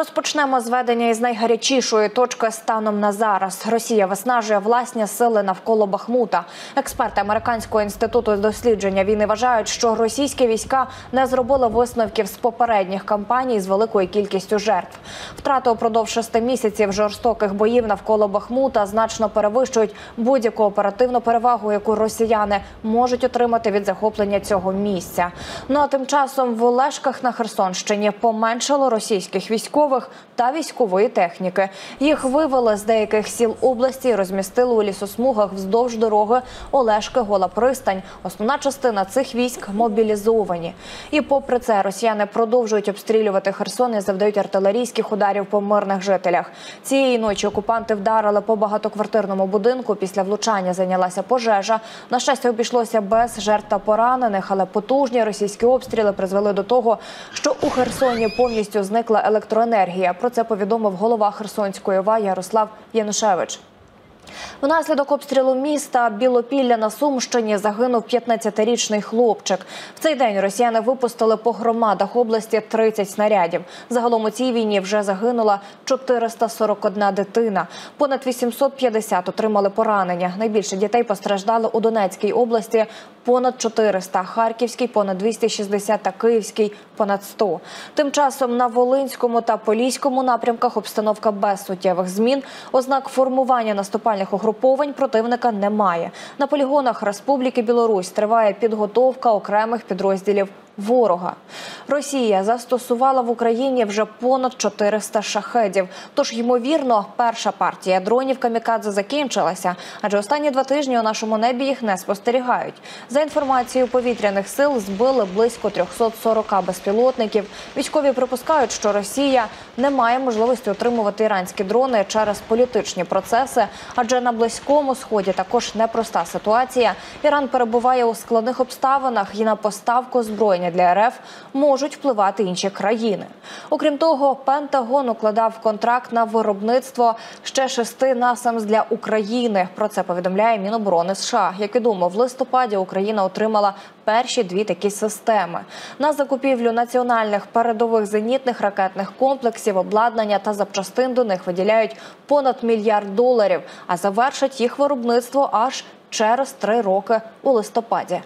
Розпочнемо зведення із найгарячішої точки станом на зараз. Росія виснажує власні сили навколо Бахмута. Експерти американського інституту дослідження війни вважають, що російські війська не зробили висновків з попередніх кампаній з великою кількістю жертв. Втрати упродовж шести місяців жорстоких боїв навколо Бахмута значно перевищують будь-яку оперативну перевагу, яку росіяни можуть отримати від захоплення цього місця. Ну а тим часом в Олешках на Херсонщині поменшало російських військових та військової техніки. Їх вивели з деяких сіл області і розмістили у лісосмугах вздовж дороги Олешки Гола Пристань. Основна частина цих військ мобілізовані. І попри це, росіяни продовжують обстрілювати Херсон і завдають артилерійських ударів по мирних жителях. Цієї ночі окупанти вдарили по багатоквартирному будинку. Після влучання зайнялася пожежа. На щастя, обійшлося без жертв та поранених, але потужні російські обстріли призвели до того, що у Херсоні повністю зникла електроенергія. Про це повідомив голова Херсонської ОВА Ярослав Янушевич. Внаслідок обстрілу міста Білопілля на Сумщині загинув 15-річний хлопчик. В цей день росіяни випустили по громадах області 30 снарядів. Загалом у цій війні вже загинула 441 дитина. Понад 850 отримали поранення. Найбільше дітей постраждали у Донецькій області понад 400, Харківській понад 260 та Київській понад 100. Тим часом на Волинському та Поліському напрямках обстановка без суттєвих змін. Ознак формування наступальних угруповань противника немає. На полігонах Республіки Білорусь триває підготовка окремих підрозділів ворога. Росія застосувала в Україні вже понад 400 шахедів. Тож, ймовірно, перша партія дронів камікадзе закінчилася, адже останні два тижні у нашому небі їх не спостерігають. За інформацією повітряних сил, збили близько 340 безпілотників. Військові припускають, що Росія не має можливості отримувати іранські дрони через політичні процеси, адже на близькому сході також непроста ситуація. Іран перебуває у складних обставинах і на поставку для РФ можуть впливати інші країни. Окрім того, Пентагон укладав контракт на виробництво ще шести насамс для України. Про це повідомляє Міноборони США. Як відомо, в листопаді Україна отримала перші дві такі системи на закупівлю національних передових зенітних ракетних комплексів, обладнання та запчастин до них виділяють понад мільярд доларів, а завершать їх виробництво аж через три роки у листопаді.